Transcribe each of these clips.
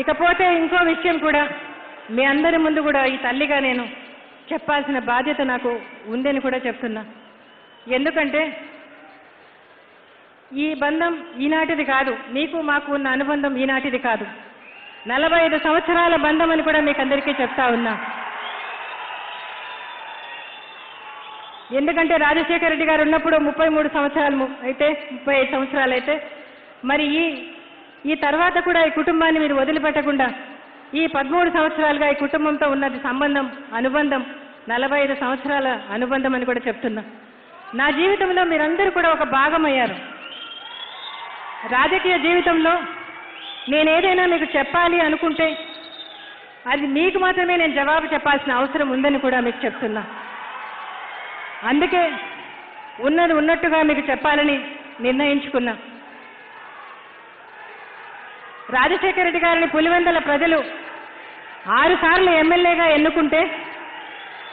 ఇకపోతే ఇంకో విషయం కూడా. మీ అందరి ముందు కూడా ఈ తల్లిగా నేను చెప్పాల్సిన బాధ్యత నాకు ఉందని కూడా చెప్తున్నా. ఎందుకంటే ఈ బంధం ఈనాటిది కాదు. మీకు మాకు ఉన్న అనుబంధం ఈనాటిది కాదు. నలభై ఐదు సంవత్సరాల బంధం అని కూడా మీకు అందరికీ చెప్తా ఉన్నా. ఎందుకంటే రాజశేఖర రెడ్డి గారు ఉన్నప్పుడు ముప్పై మూడు సంవత్సరాలు అయితే ముప్పై ఐదు సంవత్సరాలు అయితే మరి ఈ ఈ తర్వాత కూడా ఈ కుటుంబాన్ని మీరు వదిలిపెట్టకుండా ఈ పదమూడు సంవత్సరాలుగా ఈ కుటుంబంతో ఉన్నది సంబంధం అనుబంధం నలభై ఐదు సంవత్సరాల అనుబంధం అని కూడా చెప్తున్నా. నా జీవితంలో మీరందరూ కూడా ఒక భాగం అయ్యారు రాజకీయ జీవితంలో నేనేదైనా మీకు చెప్పాలి అనుకుంటే అది మీకు మాత్రమే నేను జవాబు చెప్పాల్సిన అవసరం ఉందని కూడా మీకు చెప్తున్నా. అందుకే ఉన్నది ఉన్నట్టుగా మీకు చెప్పాలని నిర్ణయించుకున్నా. రాజశేఖర రెడ్డి గారిని పులివెందల ప్రజలు ఆరు సార్లు ఎమ్మెల్యేగా ఎన్నుకుంటే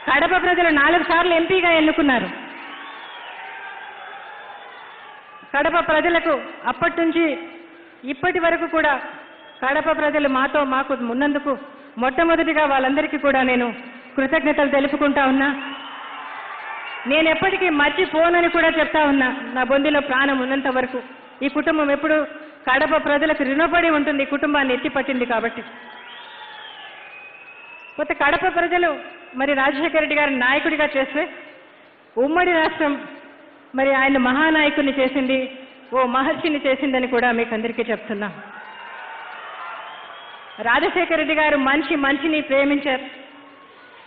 కడప ప్రజలు నాలుగు సార్లు ఎంపీగా ఎన్నుకున్నారు. కడప ప్రజలకు అప్పటి నుంచి ఇప్పటి వరకు కూడా కడప ప్రజలు మాతో మాకు ఉన్నందుకు మొట్టమొదటిగా వాళ్ళందరికీ కూడా నేను కృతజ్ఞతలు తెలుపుకుంటా ఉన్నా. నేను ఎప్పటికీ మర్చిపోనని కూడా చెప్తా ఉన్నా. నా బొందిలో ప్రాణం ఉన్నంత వరకు. ఈ కుటుంబం ఎప్పుడు కడప ప్రజలకు రుణపడి ఉంటుంది కుటుంబాన్ని ఎత్తిపట్టింది కాబట్టి. కొత్త కడప ప్రజలు మరి రాజశేఖర రెడ్డి గారిని నాయకుడిగా చేస్తే ఉమ్మడి రాష్ట్రం మరి ఆయన మహానాయకుడిని చేసింది ఓ మహర్షిని చేసిందని కూడా మీకు అందరికీ చెప్తున్నా. రాజశేఖర రెడ్డి గారు మనిషి మనిషిని ప్రేమించారు.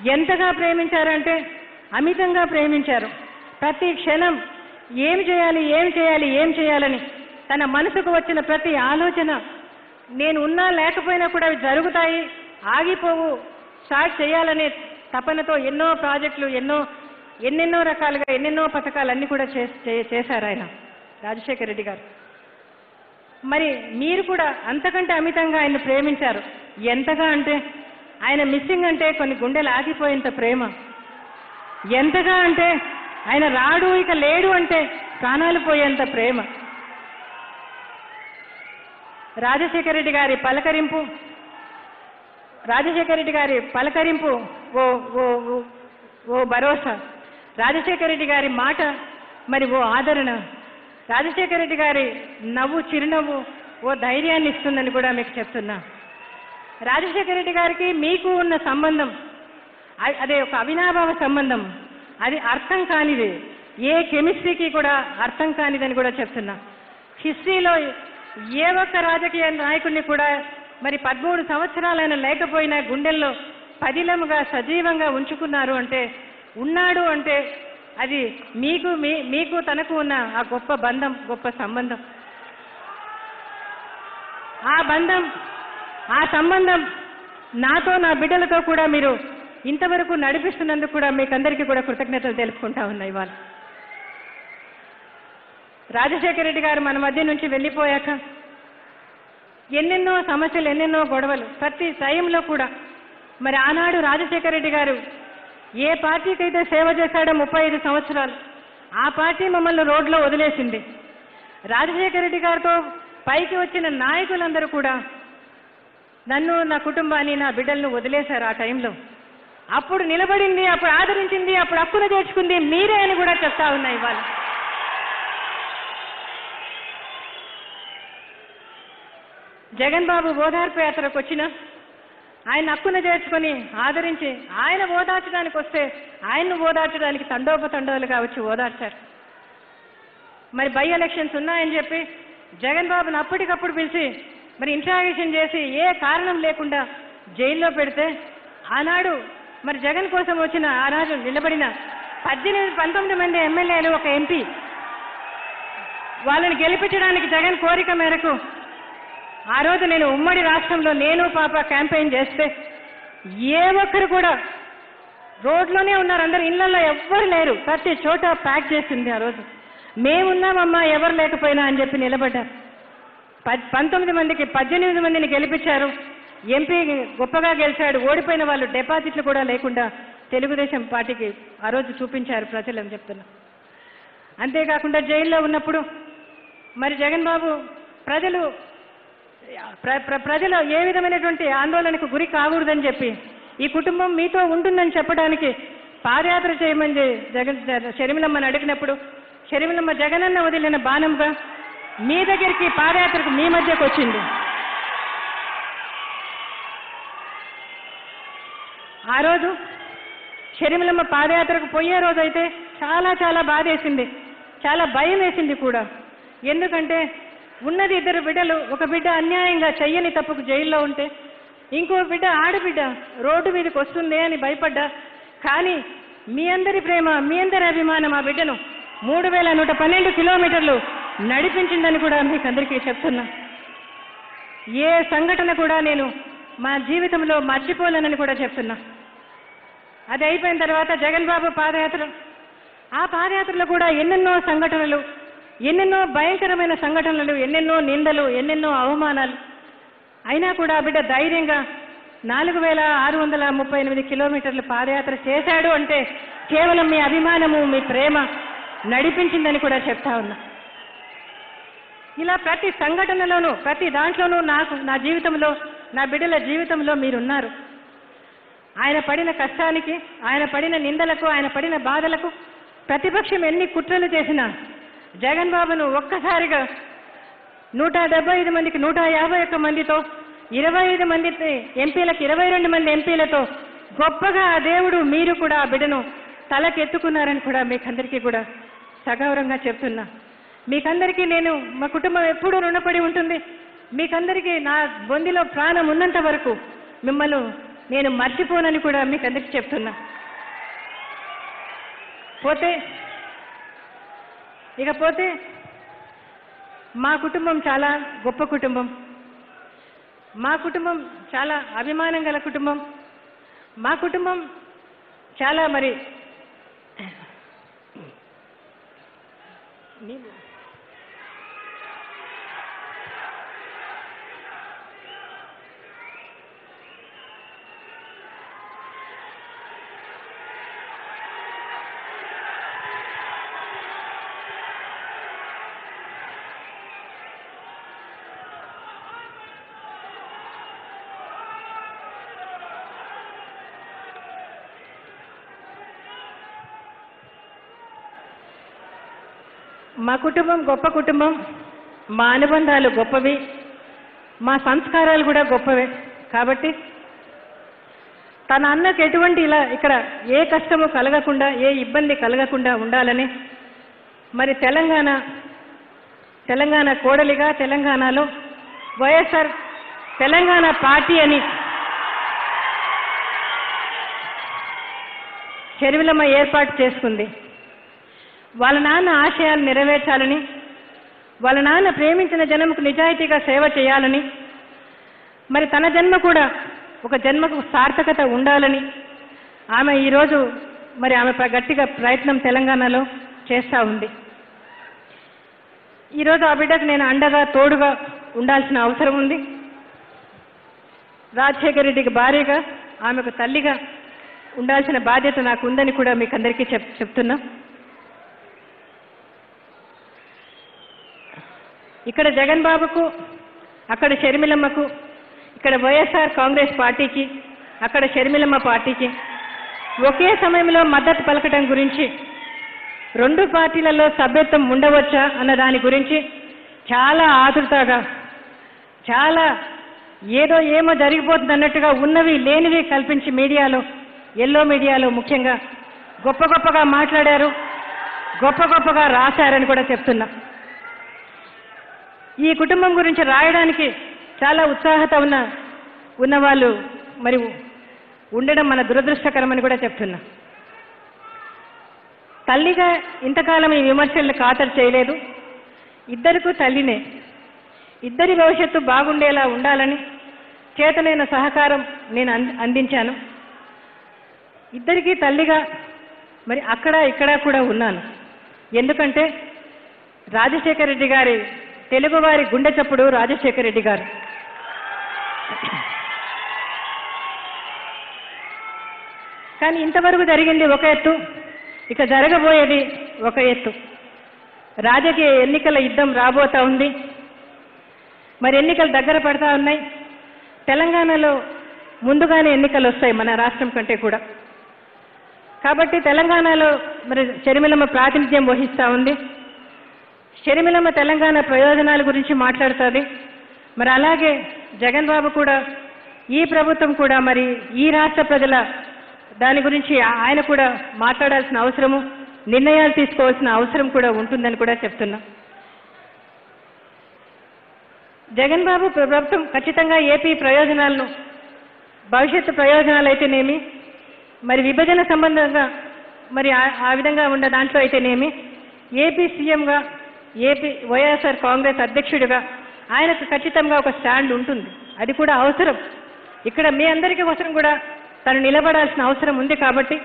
ఎంతగా ప్రేమించారంటే అమితంగా ప్రేమించారు. ప్రతి క్షణం ఏం చేయాలి ఏం చేయాలి ఏం చేయాలని తన మనసుకు వచ్చిన ప్రతి ఆలోచన. నేను ఉన్నా లేకపోయినా కూడా అవి జరుగుతాయి ఆగిపోవు. స్టార్ట్ చేయాలనే తపనతో ఎన్నో ప్రాజెక్టులు ఎన్నో ఎన్నెన్నో రకాలుగా ఎన్నెన్నో పథకాలన్నీ కూడా చేస్- చే- చేశారు ఆయన రాజశేఖర రెడ్డి గారు. మరి మీరు కూడా అంతకంటే అమితంగా ఆయన ప్రేమించారు. ఎంతగా అంటే ఆయన మిస్సింగ్ అంటే కొన్ని గుండెలు ఆగిపోయేంత ప్రేమ. ఎంతగా అంటే ఆయన రాడు ఇక లేడు అంటే ప్రాణాలు పోయేంత ప్రేమ. రాజశేఖర రెడ్డి గారి పలకరింపు రాజశేఖర రెడ్డి గారి పలకరింపు ఓ ఓ ఓ- భరోసా. రాజశేఖర రెడ్డి గారి మాట మరి ఓ ఆదరణ. రాజశేఖర రెడ్డి గారి నవ్వు చిరునవ్వు ఓ ధైర్యాన్ని ఇస్తుందని కూడా మీకు చెప్తున్నా. రాజశేఖర రెడ్డి గారికి మీకు ఉన్న సంబంధం అదే ఒక అవినాభావ సంబంధం అది అర్థం కానిది. ఏ కెమిస్ట్రీకి కూడా అర్థం కానిదని కూడా చెప్తున్నా. హిస్టరీలో ఏ ఒక్క రాజకీయ నాయకుడిని కూడా మరి పదమూడు సంవత్సరాలైనా లేకపోయినా గుండెల్లో పదిలముగా సజీవంగా ఉంచుకున్నారు అంటే ఉన్నాడు అంటే అది మీకు మీ మీకు తనకు ఉన్న ఆ గొప్ప బంధం గొప్ప సంబంధం. ఆ బంధం ఆ సంబంధం నాతో నా బిడ్డలతో కూడా మీరు ఇంతవరకు నడిపిస్తున్నందుకు కూడా మీకందరికీ కూడా కృతజ్ఞతలు తెలుపుకుంటా ఉన్నాయి వాళ్ళు రాజశేఖర రెడ్డి గారు మన మధ్య నుంచి వెళ్ళిపోయాక ఎన్నెన్నో సమస్యలు ఎన్నెన్నో గొడవలు ప్రతి టైంలో కూడా మరి ఆనాడు రాజశేఖర రెడ్డి గారు ఏ పార్టీకి అయితే సేవ చేశాడో ముప్పై ఐదు సంవత్సరాలు ఆ పార్టీ మమ్మల్ని రోడ్లో వదిలేసింది. రాజశేఖర రెడ్డి గారితో పైకి వచ్చిన నాయకులందరూ కూడా నన్ను నా కుటుంబాన్ని నా బిడ్డలను వదిలేశారు ఆ టైంలో. అప్పుడు నిలబడింది అప్పుడు ఆదరించింది అప్పుడు హక్కును చేర్చుకుంది మీరే అని కూడా చెప్తా ఉన్నాయి వాళ్ళు జగన్ బాబు ఓదార్పు యాత్రకు వచ్చిన ఆయన హక్కున చేర్చుకొని ఆదరించి ఆయన ఓదార్చడానికి వస్తే ఆయన్ను ఓదార్చడానికి తండోపతండోలుగా వచ్చి ఓదార్చారు. మరి బై ఎలక్షన్స్ ఉన్నాయని చెప్పి జగన్ బాబుని అప్పటికప్పుడు పిలిచి మరి ఇంట్రాగేషన్ చేసి ఏ కారణం లేకుండా జైల్లో పెడితే ఆనాడు మరి జగన్ కోసం వచ్చిన ఆనాడు నిలబడిన పద్దెనిమిది పంతొమ్మిది మంది ఎమ్మెల్యేలు ఒక ఎంపీ. వాళ్ళని గెలిపించడానికి జగన్ కోరిక మేరకు ఆ రోజు నేను ఉమ్మడి రాష్ట్రంలో నేను పాప క్యాంపెయిన్ చేస్తే ఏ ఒక్కరు కూడా రోడ్లోనే ఉన్నారు. అందరు ఇళ్ళలో ఎవ్వరు లేరు. ప్రతి చోట ప్యాక్ చేసింది ఆ రోజు. మేమున్నామమ్మా ఎవరు లేకపోయినా అని చెప్పి నిలబడ్డారు పద్ పంతొమ్మిది మందికి పద్దెనిమిది మందిని గెలిపించారు. ఎంపీ గొప్పగా గెలిచాడు. ఓడిపోయిన వాళ్ళు డిపాజిట్లు కూడా లేకుండా తెలుగుదేశం పార్టీకి ఆ రోజు చూపించారు ప్రజలు అని చెప్తున్నా. అంతేకాకుండా జైల్లో ఉన్నప్పుడు మరి జగన్ బాబు ప్రజలు ప్రజలు ఏ విధమైనటువంటి ఆందోళనకు గురి కాకూడదని చెప్పి ఈ కుటుంబం మీతో ఉంటుందని చెప్పడానికి పాదయాత్ర చేయమని జగన్ జ- షర్మిలమ్మని అడిగినప్పుడు షర్మిలమ్మ జగనన్న వదిలిన బాణంగా మీ దగ్గరికి పాదయాత్రకు మీ మధ్యకు వచ్చింది. ఆ రోజు షర్మిలమ్మ పాదయాత్రకు పోయే రోజు అయితే చాలా చాలా బాధేసింది. చాలా భయం వేసింది కూడా. ఎందుకంటే ఉన్నది ఇద్దరు బిడ్డలు ఒక బిడ్డ అన్యాయంగా చెయ్యని తప్పుకు జైల్లో ఉంటే ఇంకో బిడ్డ ఆడబిడ్డ రోడ్డు మీదకి వస్తుంది అని భయపడ్డా. కానీ మీ అందరి ప్రేమ మీ అందరి అభిమానం ఆ బిడ్డను మూడు వేల నూట పన్నెండు కిలోమీటర్లు నడిపించిందని కూడా మీకు అందరికీ చెప్తున్నా. ఏ సంఘటన కూడా నేను మా జీవితంలో మర్చిపోలేనని కూడా చెప్తున్నా. అది అయిపోయిన తర్వాత జగన్ బాబు పాదయాత్ర ఆ పాదయాత్రలో కూడా ఎన్నెన్నో సంఘటనలు ఎన్నెన్నో భయంకరమైన సంఘటనలు ఎన్నెన్నో నిందలు ఎన్నెన్నో అవమానాలు. అయినా కూడా ఆ బిడ్డ ధైర్యంగా నాలుగు వేల ఆరు వందల ముప్పై ఎనిమిది కిలోమీటర్లు పాదయాత్ర చేశాడు అంటే కేవలం మీ అభిమానము మీ ప్రేమ నడిపించిందని కూడా చెప్తా ఉన్నా. ఇలా ప్రతి సంఘటనలోనూ ప్రతి దాంట్లోనూ నాకు నా జీవితంలో నా బిడ్డల జీవితంలో మీరున్నారు. ఆయన పడిన కష్టానికి ఆయన పడిన నిందలకు ఆయన పడిన బాధలకు ప్రతిపక్షం ఎన్ని కుట్రలు చేసినా జగన్ బాబును ఒక్కసారిగా నూట డెబ్బై ఐదు మందికి నూట యాభై ఒక్క మందితో ఇరవై ఐదు మంది ఎంపీలకు ఇరవై రెండు మంది ఎంపీలతో గొప్పగా ఆ దేవుడు మీరు కూడా ఆ బిడ్డను తలకెత్తుకున్నారని కూడా మీకందరికీ కూడా సగౌరవంగా చెప్తున్నా. మీకందరికీ నేను మా కుటుంబం ఎప్పుడూ రుణపడి ఉంటుంది. మీకందరికీ నా బొందిలో ప్రాణం ఉన్నంత వరకు మిమ్మల్ని నేను మర్చిపోనని కూడా మీకందరికీ చెప్తున్నా. పోతే ఇకపోతే మా కుటుంబం చాలా గొప్ప కుటుంబం. మా కుటుంబం చాలా అభిమానం గల కుటుంబం. మా కుటుంబం చాలా మరి మా కుటుంబం గొప్ప కుటుంబం మా అనుబంధాలు గొప్పవి మా సంస్కారాలు కూడా గొప్పవే. కాబట్టి తన అన్నకు ఎటువంటి ఇలా ఇక్కడ ఏ కష్టము కలగకుండా ఏ ఇబ్బంది కలగకుండా ఉండాలని మరి తెలంగాణ తెలంగాణ కోడలిగా తెలంగాణలో వైఎస్ఆర్ తెలంగాణ పార్టీ అని చెరువులమ్మ ఏర్పాటు చేసుకుంది. వాళ్ళ నాన్న ఆశయాలు నెరవేర్చాలని వాళ్ళ నాన్న ప్రేమించిన జన్మకు నిజాయితీగా సేవ చేయాలని మరి తన జన్మ కూడా ఒక జన్మకు సార్థకత ఉండాలని ఆమె ఈరోజు మరి ఆమె గట్టిగా ప్రయత్నం తెలంగాణలో చేస్తూ ఉంది. ఈరోజు ఆ బిడ్డకు నేను అండగా తోడుగా ఉండాల్సిన అవసరం ఉంది. రాజశేఖర రెడ్డికి భార్యగా ఆమెకు తల్లిగా ఉండాల్సిన బాధ్యత నాకు ఉందని కూడా మీకు అందరికీ చెప్ చెప్తున్నా. ఇక్కడ జగన్ బాబుకు అక్కడ షర్మిలమ్మకు ఇక్కడ వైఎస్ఆర్ కాంగ్రెస్ పార్టీకి అక్కడ షర్మిలమ్మ పార్టీకి ఒకే సమయంలో మద్దతు పలకటం గురించి రెండు పార్టీలలో సభ్యత్వం ఉండవచ్చా అన్న దాని గురించి చాలా ఆతృతగా చాలా ఏదో ఏమో జరిగిపోతుంది అన్నట్టుగా ఉన్నవి లేనివి కల్పించి మీడియాలో ఎల్లో మీడియాలో ముఖ్యంగా గొప్ప గొప్పగా మాట్లాడారు గొప్ప గొప్పగా రాశారని కూడా చెప్తున్నా. ఈ కుటుంబం గురించి రాయడానికి చాలా ఉత్సాహత ఉన్న ఉన్నవాళ్ళు మరి ఉండడం మన దురదృష్టకరమని కూడా చెప్తున్నా. తల్లిగా ఇంతకాలం ఈ విమర్శల్ని ఖాతరు చేయలేదు. ఇద్దరికూ తల్లినే. ఇద్దరి భవిష్యత్తు బాగుండేలా ఉండాలని చేతనైన సహకారం నేను అందించాను. ఇద్దరికీ తల్లిగా మరి అక్కడ ఇక్కడ కూడా ఉన్నాను. ఎందుకంటే రాజశేఖర రెడ్డి గారి తెలుగువారి గుండె చప్పుడు రాజశేఖర రెడ్డి గారు. కానీ ఇంతవరకు జరిగింది ఒక ఎత్తు ఇక జరగబోయేది ఒక ఎత్తు. రాజకీయ ఎన్నికల యుద్ధం రాబోతా ఉంది. మరి ఎన్నికలు దగ్గర పడతా ఉన్నాయి. తెలంగాణలో ముందుగానే ఎన్నికలు వస్తాయి మన రాష్ట్రం కంటే కూడా. కాబట్టి తెలంగాణలో మరి షర్మిలమ్మ ప్రాతినిధ్యం వహిస్తూ ఉంది. షర్మిలమ్మ తెలంగాణ ప్రయోజనాల గురించి మాట్లాడుతుంది. మరి అలాగే జగన్ బాబు కూడా ఈ ప్రభుత్వం కూడా మరి ఈ రాష్ట్ర ప్రజల దాని గురించి ఆయన కూడా మాట్లాడాల్సిన అవసరము నిర్ణయాలు తీసుకోవాల్సిన అవసరం కూడా ఉంటుందని కూడా చెప్తున్నా. జగన్ బాబు ప్రభుత్వం ఖచ్చితంగా ఏపీ ప్రయోజనాలను భవిష్యత్తు ప్రయోజనాలు అయితేనేమి మరి విభజన సంబంధంగా మరి ఆ- ఆ విధంగా ఉన్న దాంట్లో అయితేనేమి ఏపీ సీఎంగా ఏపీ వైఎస్ఆర్ కాంగ్రెస్ అధ్యక్షుడిగా ఆయనకు ఖచ్చితంగా ఒక స్టాండ్ ఉంటుంది. అది కూడా అవసరం. ఇక్కడ మీ అందరికీ కోసం కూడా తను నిలబడాల్సిన అవసరం ఉంది కాబట్టి.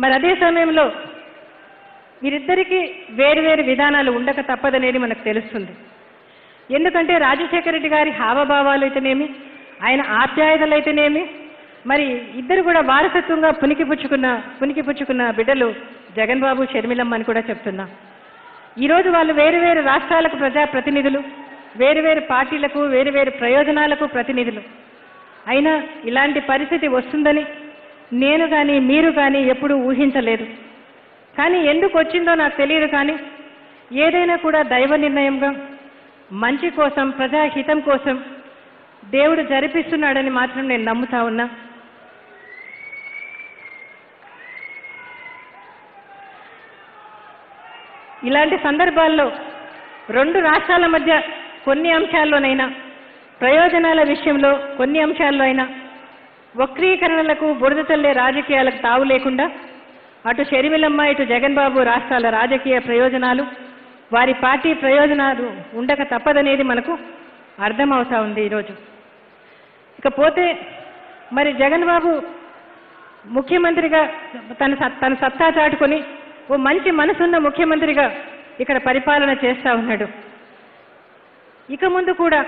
మరి అదే సమయంలో వీరిద్దరికీ వేరువేరు విధానాలు ఉండక తప్పదనేది మనకు తెలుస్తుంది. ఎందుకంటే రాజశేఖర రెడ్డి గారి హావభావాలు అయితేనేమి ఆయన ఆప్యాయతలు అయితేనేమి మరి ఇద్దరు కూడా వారసత్వంగా పునికిపుచ్చుకున్న పునికిపుచ్చుకున్న బిడ్డలు జగన్ బాబు షర్మిలమ్మ అని కూడా చెప్తున్నా. ఈరోజు వాళ్ళు వేరు వేరు రాష్ట్రాలకు ప్రజా ప్రతినిధులు వేరు వేరు పార్టీలకు వేరు వేరు ప్రయోజనాలకు ప్రతినిధులు. అయినా ఇలాంటి పరిస్థితి వస్తుందని నేను కానీ మీరు కానీ ఎప్పుడూ ఊహించలేదు. కానీ ఎందుకు వచ్చిందో నాకు తెలియదు కానీ ఏదైనా కూడా దైవ నిర్ణయంగా మంచి కోసం ప్రజాహితం కోసం దేవుడు జరిపిస్తున్నాడని మాత్రం నేను నమ్ముతా ఉన్నా. ఇలాంటి సందర్భాల్లో రెండు రాష్ట్రాల మధ్య కొన్ని అంశాల్లోనైనా ప్రయోజనాల విషయంలో కొన్ని అంశాల్లో అయినా వక్రీకరణలకు బురద చల్లే రాజకీయాలకు తావు లేకుండా అటు షర్మిలమ్మ ఇటు జగన్ బాబు రాష్ట్రాల రాజకీయ ప్రయోజనాలు వారి పార్టీ ప్రయోజనాలు ఉండక తప్పదనేది మనకు అర్థమవుతా ఉంది ఈరోజు. ఇకపోతే మరి జగన్ బాబు ముఖ్యమంత్రిగా తన సత్- తన సత్తా చాటుకొని ఓ మంచి మనసున్న ముఖ్యమంత్రిగా ఇక్కడ పరిపాలన చేస్తా ఉన్నాడు. ఇక ముందు కూడా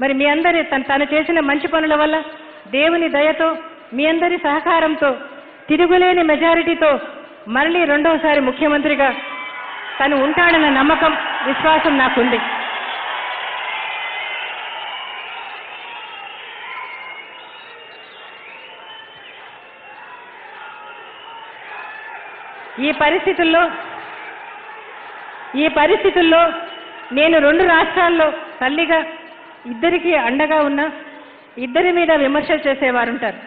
మరి మీ అందరి తను తను చేసిన మంచి పనుల వల్ల దేవుని దయతో మీ అందరి సహకారంతో తిరుగులేని మెజారిటీతో మళ్ళీ రెండవసారి ముఖ్యమంత్రిగా తను ఉంటాడన్న నమ్మకం విశ్వాసం నాకుంది. ఈ పరిస్థితుల్లో ఈ పరిస్థితుల్లో నేను రెండు రాష్ట్రాల్లో తల్లిగా ఇద్దరికి అండగా ఉన్నా ఇద్దరి మీద విమర్శలు చేసేవారు ఉంటారు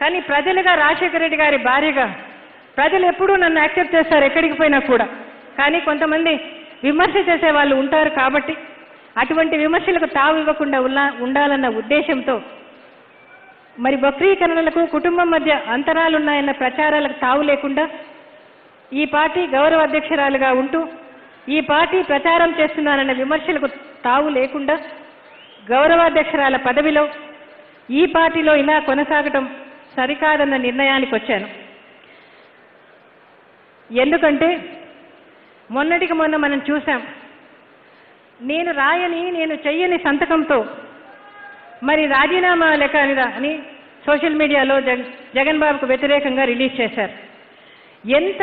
కానీ ప్రజలుగా రాజశేఖర రెడ్డి గారి భార్యగా ప్రజలు ఎప్పుడూ నన్ను యాక్సెప్ట్ చేస్తారు ఎక్కడికి పోయినా కూడా. కానీ కొంతమంది విమర్శ చేసే వాళ్ళు ఉంటారు కాబట్టి అటువంటి విమర్శలకు తావు ఇవ్వకుండా ఉండాలన్న ఉద్దేశంతో మరి వక్రీకరణలకు కుటుంబం మధ్య అంతరాలున్నాయన్న ప్రచారాలకు తావు లేకుండా ఈ పార్టీ గౌరవ అధ్యక్షురాలుగా ఉంటూ ఈ పార్టీ ప్రచారం చేస్తున్నారన్న విమర్శలకు తావు లేకుండా గౌరవాధ్యక్షురాల పదవిలో ఈ పార్టీలో ఇలా కొనసాగటం సరికాదన్న నిర్ణయానికి వచ్చాను. ఎందుకంటే మొన్నటికి మొన్న మనం చూసాం నేను రాయని నేను చెయ్యని సంతకంతో మరి రాజీనామా లెక్క అని సోషల్ మీడియాలో జగన్ బాబుకు వ్యతిరేకంగా రిలీజ్ చేశారు. ఎంత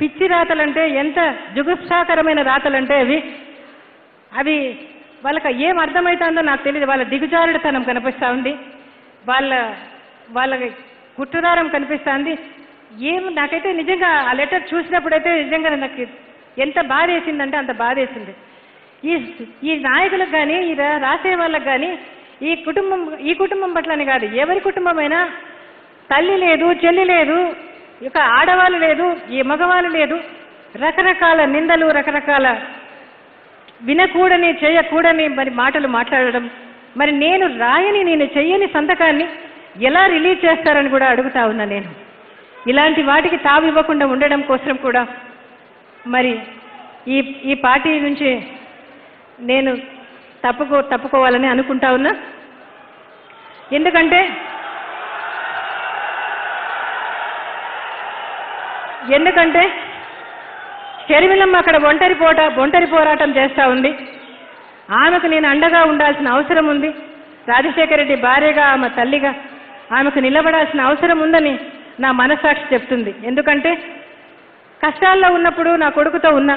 పిచ్చి రాతలంటే ఎంత జుగుప్సాకరమైన రాతలంటే అవి అవి వాళ్ళకి ఏం అర్థమవుతుందో నాకు తెలియదు వాళ్ళ దిగుజారుడుతనం కనిపిస్తూ ఉంది. వాళ్ళ వాళ్ళ కుట్రదారం కనిపిస్తుంది ఏం నాకైతే నిజంగా ఆ లెటర్ చూసినప్పుడైతే నిజంగా నాకు ఎంత బాధ వేసిందంటే అంత బాధ వేసింది ఈ ఈ నాయకులకు కానీ ఈ రాసే వాళ్ళకి కానీ ఈ కుటుంబం ఈ కుటుంబం పట్లని కాదు. ఎవరి కుటుంబమైనా తల్లి లేదు చెల్లి లేదు ఇక ఆడవాళ్ళు లేదు ఈ మగవాళ్ళు లేదు. రకరకాల నిందలు రకరకాల వినకూడని చేయకూడని మరి మాటలు మాట్లాడడం. మరి నేను రాయని నేను చెయ్యని సంతకాన్ని ఎలా రిలీజ్ చేస్తారని కూడా అడుగుతా ఉన్నా నేను. ఇలాంటి వాటికి తావు ఇవ్వకుండా ఉండడం కోసం కూడా మరి ఈ ఈ పార్టీ నుంచి నేను తప్పుకో తప్పుకోవాలని అనుకుంటా ఉన్నా. ఎందుకంటే ఎందుకంటే షర్మిలమ్మ అక్కడ ఒంటరి పోట ఒంటరి పోరాటం చేస్తూ ఉంది. ఆమెకు నేను అండగా ఉండాల్సిన అవసరం ఉంది. రాజశేఖర రెడ్డి భార్యగా ఆమె తల్లిగా ఆమెకు నిలబడాల్సిన అవసరం ఉందని నా మనస్సాక్షి చెప్తుంది. ఎందుకంటే కష్టాల్లో ఉన్నప్పుడు నా కొడుకుతో ఉన్నా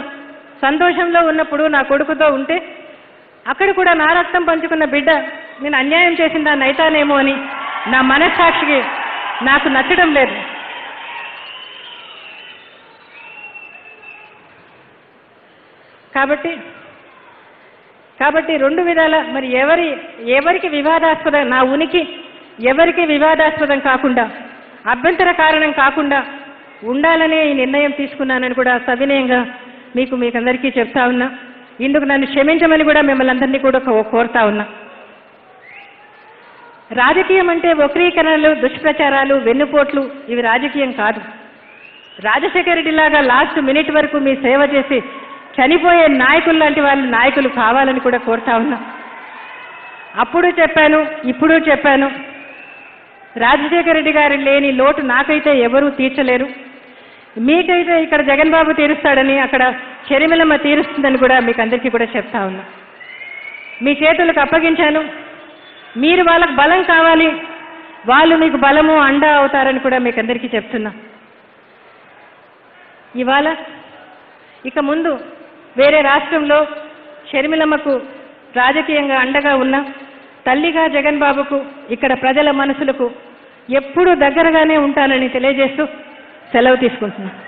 సంతోషంలో ఉన్నప్పుడు నా కొడుకుతో ఉంటే అక్కడ కూడా నా రక్తం పంచుకున్న బిడ్డ నేను అన్యాయం చేసిందా నైతానేమో అని నా మనస్సాక్షికి నాకు నచ్చడం లేదు. కాబట్టి కాబట్టి రెండు విధాల మరి ఎవరి ఎవరికి వివాదాస్పదం నా ఉనికి ఎవరికి వివాదాస్పదం కాకుండా అభ్యంతర కారణం కాకుండా ఉండాలనే ఈ నిర్ణయం తీసుకున్నానని కూడా సవినయంగా మీకు మీకందరికీ చెప్తా ఉన్నా. ఇందుకు నన్ను క్షమించమని కూడా మిమ్మల్ని అందరినీ కూడా కోరుతా ఉన్నా. రాజకీయం అంటే వక్రీకరణలు దుష్ప్రచారాలు వెన్నుపోట్లు ఇవి రాజకీయం కాదు. రాజశేఖర రెడ్డి లాగా లాస్ట్ మినిట్ వరకు మీ సేవ చేసి చనిపోయే నాయకులు లాంటి వాళ్ళు నాయకులు కావాలని కూడా కోరుతా ఉన్నా. అప్పుడు చెప్పాను ఇప్పుడు చెప్పాను. రాజశేఖర రెడ్డి గారు లేని లోటు నాకైతే ఎవరూ తీర్చలేరు. మీకైతే ఇక్కడ జగన్ బాబు తీరుస్తాడని అక్కడ షరిమిలమ్మ తీరుస్తుందని కూడా మీకు అందరికీ కూడా చెప్తా ఉన్నా. మీ చేతులకు అప్పగించాను. మీరు వాళ్ళకు బలం కావాలి. వాళ్ళు మీకు బలము అండా అవుతారని కూడా మీకు అందరికీ చెప్తున్నా. ఇవాళ ఇక ముందు వేరే రాష్ట్రంలో షర్మిలమ్మకు రాజకీయంగా అండగా ఉన్న తల్లిగా జగన్ బాబుకు ఇక్కడ ప్రజల మనసులకు ఎప్పుడూ దగ్గరగానే ఉంటానని తెలియజేస్తూ సెలవు తీసుకుంటున్నాను.